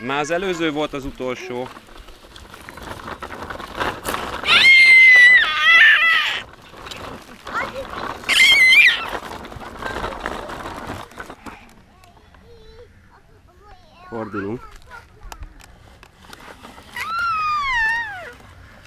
Már az előző volt az utolsó. Fordulunk.